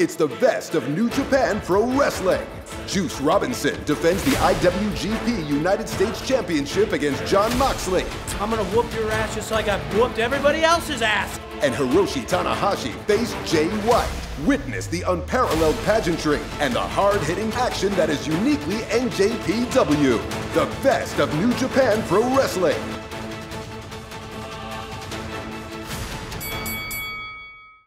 it's the best of New Japan Pro Wrestling. Juice Robinson defends the IWGP United States Championship against Jon Moxley. I'm gonna whoop your ass just like I've whooped everybody else's ass. And Hiroshi Tanahashi faces Jay White. Witness the unparalleled pageantry and the hard-hitting action that is uniquely NJPW. The best of New Japan Pro Wrestling.